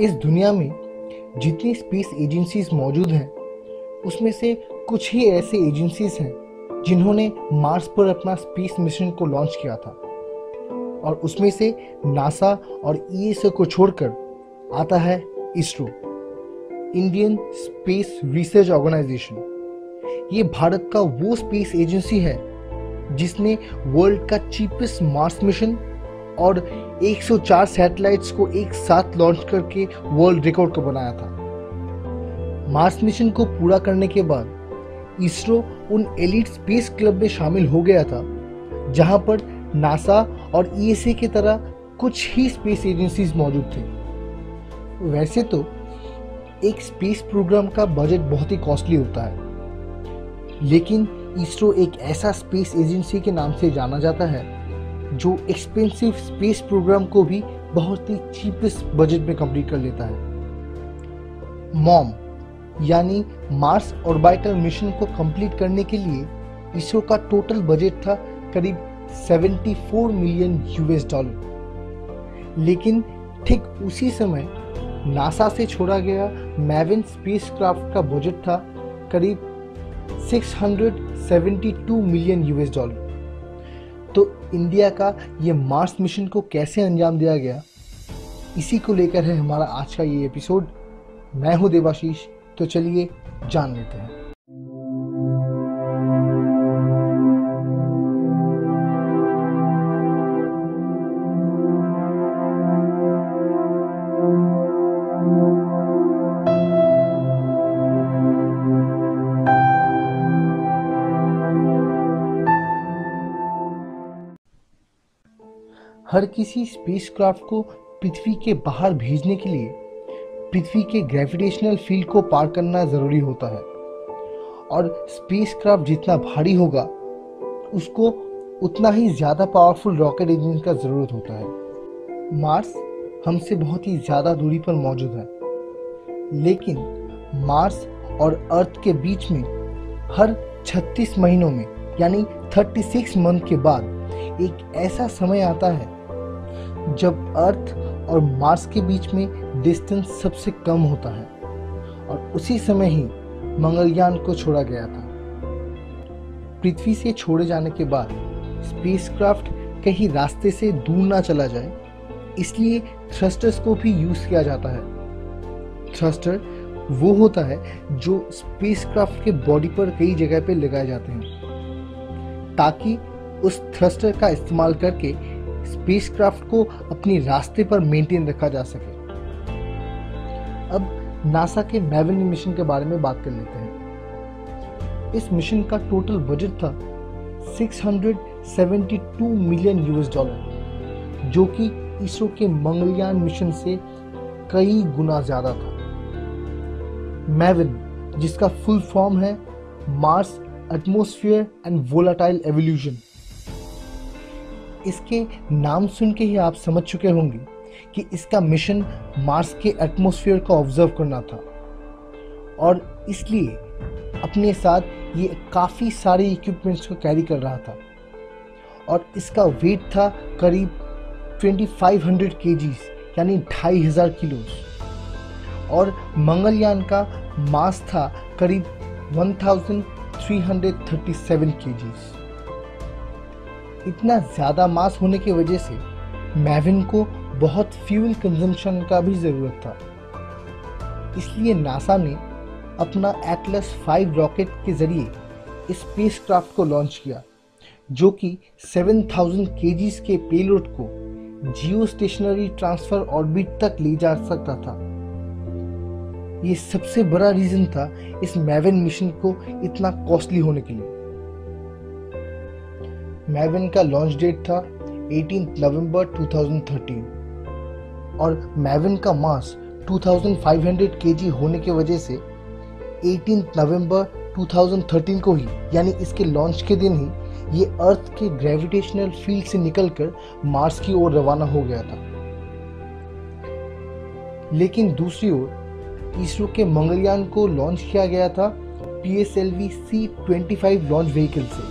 इस दुनिया में जितनी स्पेस एजेंसीज मौजूद हैं, उसमें से कुछ ही ऐसे एजेंसीज हैं जिन्होंने मार्स पर अपना स्पेस मिशन को लॉन्च किया था। और उसमें से नासा और ईएसए को छोड़कर आता है ISRO Indian Space Research Organisation ये भारत का वो स्पेस एजेंसी है जिसने वर्ल्ड का चीपेस्ट मार्स मिशन और 104 सैटेलाइट्स को एक साथ लॉन्च करके वर्ल्ड रिकॉर्ड को बनाया था। मार्स मिशन को पूरा करने के बाद इसरो उन एलिट स्पेस क्लब में शामिल हो गया था, जहाँ पर नासा और ईएसए की तरह कुछ ही स्पेस एजेंसीज मौजूद थे। वैसे तो एक स्पेस प्रोग्राम का बजट बहुत ही कॉस्टली होता है, लेकिन इसरो एक ऐसा स्पेस एजेंसी के नाम से जाना जाता है जो एक्सपेंसिव स्पेस प्रोग्राम को भी बहुत ही चीपेस्ट बजट में कंप्लीट कर लेता है। मॉम यानी मार्स ऑर्बिटल मिशन को कंप्लीट करने के लिए इसरो का टोटल बजट था करीब 74 मिलियन यूएस डॉलर लेकिन ठीक उसी समय नासा से छोड़ा गया मैविन स्पेसक्राफ्ट का बजट था करीब 672 मिलियन यूएस डॉलर इंडिया का ये मार्स मिशन को कैसे अंजाम दिया गया? इसी को लेकर है हमारा आज का ये एपिसोड। मैं हूँ देवाशीष तो चलिए जान लेते हैं। हर किसी स्पेसक्राफ्ट को पृथ्वी के बाहर भेजने के लिए पृथ्वी के ग्रेविटेशनल फ़ील्ड को पार करना ज़रूरी होता है। और स्पेसक्राफ्ट जितना भारी होगा, उसको उतना ही ज़्यादा पावरफुल रॉकेट इंजन का ज़रूरत होता है। मार्स हमसे बहुत ही ज़्यादा दूरी पर मौजूद है। लेकिन मार्स और अर्थ के बीच में हर 36 महीनों में, यानी 36 मंथ के बाद एक ऐसा समय आता है जब अर्थ और मार्स के बीच में डिस्टेंस सबसे कम होता है, और उसी समय ही मंगलयान को छोड़ा गया था। पृथ्वी से छोड़े जाने के बाद स्पेसक्राफ्ट कहीं रास्ते से दूर ना चला जाए, इसलिए थ्रस्टर्स को भी यूज़ किया जाता है। थ्रस्टर वो होता है जो स्पेसक्राफ्ट के बॉडी पर कई जगह पे लगाए जाते हैं, ताकि उस थ्रस्टर का इस्तेमाल करके स्पेसक्राफ्ट को अपनी रास्ते पर मेंटेन रखा जा सके। अब नासा के मैविन मिशन के बारे में बात कर लेते हैं। इस मिशन का टोटल बजट था 672 मिलियन यूएस डॉलर जो कि इसरो के मंगलयान मिशन से कई गुना ज़्यादा था। मैविन जिसका फुल फॉर्म है Mars atmosphere and volatile evolution इसके नाम सुन के ही आप समझ चुके होंगे कि इसका मिशन मार्स के एटमॉस्फेयर को ऑब्ज़र्व करना था। और इसलिए अपने साथ ये काफ़ी सारे इक्विपमेंट्स को कैरी कर रहा था। और इसका वेट था करीब 2500 केजीज यानी ढाई हज़ार किलो और मंगलयान का मास था करीब 1337 केजीज़ इतना ज़्यादा मास होने की वजह से मैविन को बहुत फ्यूल कंजम्पशन का भी ज़रूरत था। इसलिए नासा ने अपना एटलस फाइव रॉकेट के ज़रिए स्पेस क्राफ्ट को लॉन्च किया, जो कि 7000 केजीज के पेलोड को जियो स्टेशनरी ट्रांसफ़र ऑर्बिट तक ले जा सकता था। ये सबसे बड़ा रीज़न था इस मैविन मिशन को इतना कॉस्टली होने के लिए। मैविन का लॉन्च डेट था 18 नवंबर 2013 और मैविन का मास 2500 केजी होने की वजह से 18 नवंबर 2013 को ही, यानी इसके लॉन्च के दिन ही, ये अर्थ के ग्रेविटेशनल फ़ील्ड से निकलकर मार्स की ओर रवाना हो गया था। लेकिन दूसरी ओर, इसरो के मंगलयान को लॉन्च किया गया था P S L V C twenty five launch vehicle से,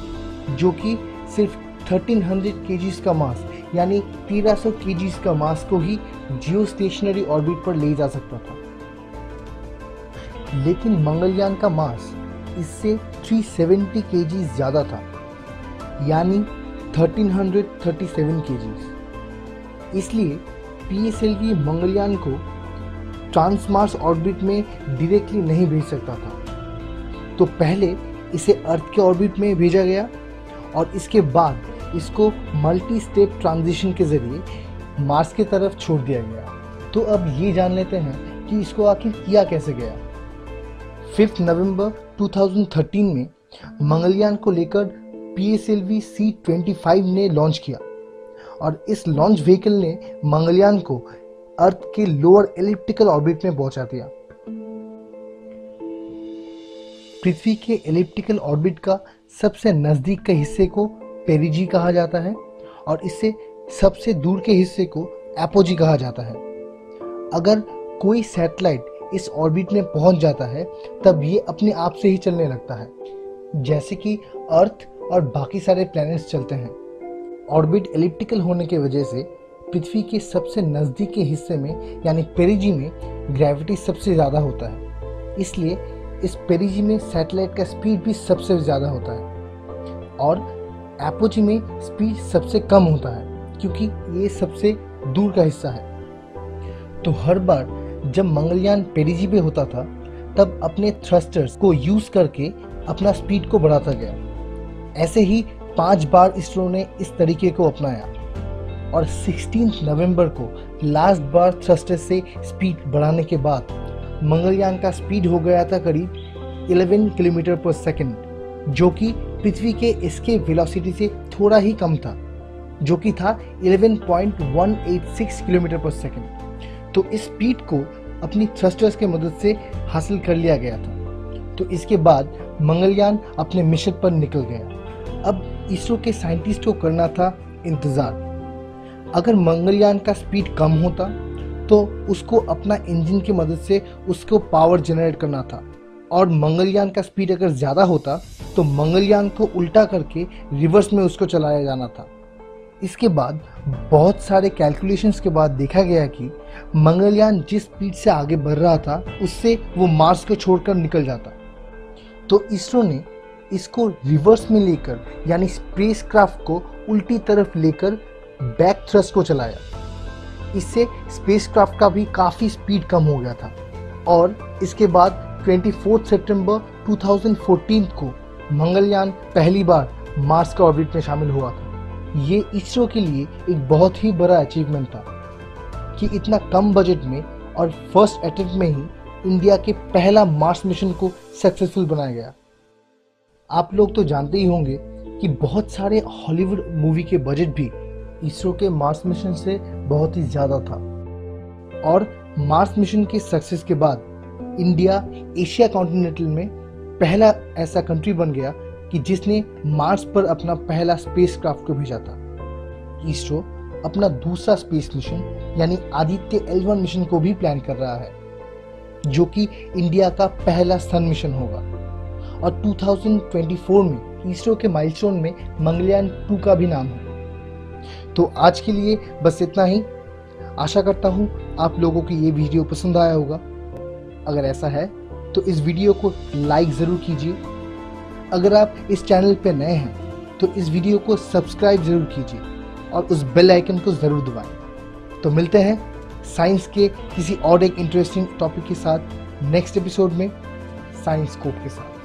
जो कि सिर्फ़ 1300 केजीज का मास यानी 1300 सौ का मास को ही जियो स्टेशनरी ऑर्बिट पर ले जा सकता था। लेकिन मंगलयान का मास इससे 370 केजी ज़्यादा था, यानी 1337 केजी इसलिए पीएसएलवी मंगलयान को ट्रांसमार्स ऑर्बिट में डायरेक्टली नहीं भेज सकता था। तो पहले इसे अर्थ के ऑर्बिट में भेजा गया और इसके बाद इसको मल्टी स्टेप ट्रांजिशन के ज़रिए मार्स की तरफ़ छोड़ दिया गया। तो अब ये जान लेते हैं कि इसको आखिर किया कैसे गया। फिफ्थ नवंबर 2013 में मंगलयान को लेकर P S L V C twenty five ने लॉन्च किया और इस लॉन्च व्हीकल ने मंगलयान को अर्थ के लोअर एलिप्टिकल ऑर्बिट में पहुँचा दिया। पृथ्वी के एलिप्टिकल ऑर्बिट का सबसे नज़दीक के हिस्से को पेरिजी कहा जाता है और इससे सबसे दूर के हिस्से को एपोजी कहा जाता है। अगर कोई सैटेलाइट इस ऑर्बिट में पहुँच जाता है, तब ये अपने आप से ही चलने लगता है। जैसे कि अर्थ और बाकी सारे प्लैनेट्स चलते हैं। ऑर्बिट एलिप्टिकल होने की वजह से पृथ्वी के सबसे नज़दीक के हिस्से में, यानी पेरिजी में ग्रेविटी सबसे ज़्यादा होता है। इसलिए इस पेरिजी में सैटेलाइट का स्पीड भी सबसे ज़्यादा होता है। और एपोजी में स्पीड सबसे कम होता है, क्योंकि ये सबसे दूर का हिस्सा है। तो हर बार जब मंगलयान पेरिजी पे होता था, तब अपने थ्रस्टर्स को यूज़ करके अपना स्पीड को बढ़ाता गया। ऐसे ही पाँच बार इसरो ने इस तरीके को अपनाया। और 16 नवंबर को लास्ट बार थ्रस्टर से स्पीड बढ़ाने के बाद मंगलयान का स्पीड हो गया था करीब 11 किलोमीटर पर सेकंड, जो कि पृथ्वी के इसके वेलोसिटी से थोड़ा ही कम था, जो कि था 11.186 किलोमीटर पर सेकंड। तो इस स्पीड को अपनी थ्रस्टर्स के मदद से हासिल कर लिया गया था। तो इसके बाद मंगलयान अपने मिशन पर निकल गया। अब इसरो के साइंटिस्ट को करना था इंतज़ार। अगर मंगलयान का स्पीड कम होता तो उसको अपना इंजन की मदद से उसको पावर जनरेट करना था। और मंगलयान का स्पीड अगर ज़्यादा होता तो मंगलयान को उल्टा करके रिवर्स में उसको चलाया जाना था। इसके बाद बहुत सारे कैलकुलेशंस के बाद देखा गया कि मंगलयान जिस स्पीड से आगे बढ़ रहा था, उससे वो मार्स को छोड़कर निकल जाता। तो इसरो ने इसको रिवर्स में लेकर, यानी स्पेसक्राफ्ट को उल्टी तरफ़ लेकर बैक थ्रस्ट को चलाया। इससे स्पेसक्राफ्ट का भी काफ़ी स्पीड कम हो गया था। और इसके बाद 24 सितंबर 2014 को मंगलयान पहली बार मार्स का ऑर्बिट में शामिल हुआ था। ये इसरो के लिए एक बहुत ही बड़ा अचीवमेंट था कि इतना कम बजट में और फ़र्स्ट अटेम्प्ट में ही इंडिया के पहला मार्स मिशन को सक्सेसफुल बनाया गया। आप लोग तो जानते ही होंगे कि बहुत सारे हॉलीवुड मूवी के बजट भी इसरो के मार्स मिशन से बहुत ही ज़्यादा था। और मार्स मिशन के सक्सेस के बाद इंडिया एशिया कॉन्टिनेंटल में पहला ऐसा कंट्री बन गया कि जिसने मार्स पर अपना पहला स्पेस क्राफ्ट को भेजा था। इसरो अपना दूसरा स्पेस मिशन, यानी आदित्य एल मिशन को भी प्लान कर रहा है, जो कि इंडिया का पहला सन मिशन होगा। और 2024 में इसरो के माइलस्टोन में मंगलयान 2 का भी नाम है। तो आज के लिए बस इतना ही। आशा करता हूँ आप लोगों को ये वीडियो पसंद आया होगा। अगर ऐसा है तो इस वीडियो को लाइक ज़रूर कीजिए। अगर आप इस चैनल पर नए हैं तो इस वीडियो को सब्सक्राइब ज़रूर कीजिए और उस बेल आइकन को ज़रूर दबाएँ। तो मिलते हैं साइंस के किसी और एक इंटरेस्टिंग टॉपिक के साथ नेक्स्ट एपिसोड में साइंस स्कोप के साथ।